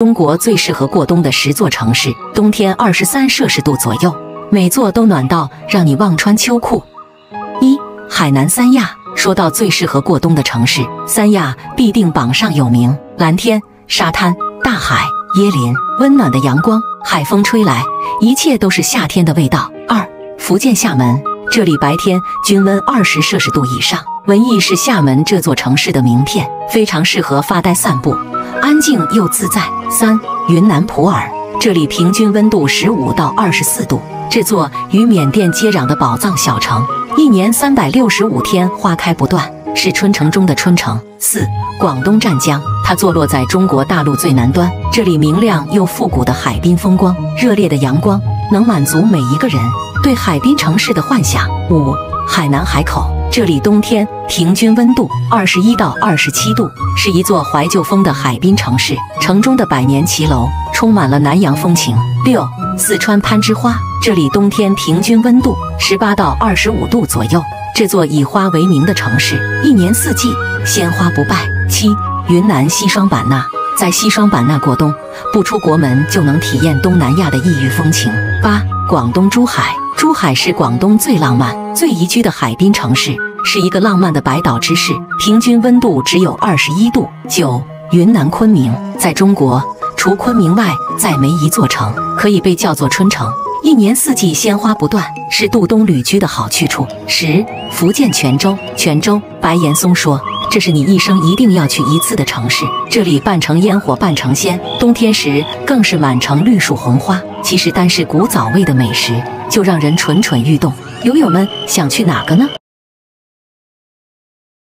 中国最适合过冬的十座城市，冬天二十三摄氏度左右，每座都暖到让你忘穿秋裤。一、海南三亚。说到最适合过冬的城市，三亚必定榜上有名。蓝天、沙滩、大海、椰林，温暖的阳光，海风吹来，一切都是夏天的味道。二、福建厦门。这里白天均温二十摄氏度以上，文艺是厦门这座城市的名片，非常适合发呆散步。安静又自在。三、云南普洱，这里平均温度十五到二十四度。这座与缅甸接壤的宝藏小城，一年三百六十五天花开不断，是春城中的春城。四、广东湛江，它坐落在中国大陆最南端，这里明亮又复古的海滨风光，热烈的阳光，能满足每一个人对海滨城市的幻想。五、海南海口。这里冬天平均温度二十一到二十七度，是一座怀旧风的海滨城市。城中的百年骑楼充满了南洋风情。六、四川攀枝花，这里冬天平均温度十八到二十五度左右。这座以花为名的城市，一年四季鲜花不败。七、云南西双版纳，在西双版纳过冬，不出国门就能体验东南亚的异域风情。八、广东珠海，珠海是广东最浪漫。最宜居的海滨城市，是一个浪漫的白岛之市，平均温度只有二十一度。九，云南昆明，在中国除昆明外，再没一座城可以被叫做春城，一年四季鲜花不断，是度冬旅居的好去处。十，福建泉州，泉州，白岩松说，这是你一生一定要去一次的城市，这里半城烟火半城仙，冬天时更是满城绿树红花。其实单是古早味的美食，就让人蠢蠢欲动。友友们想去哪个呢？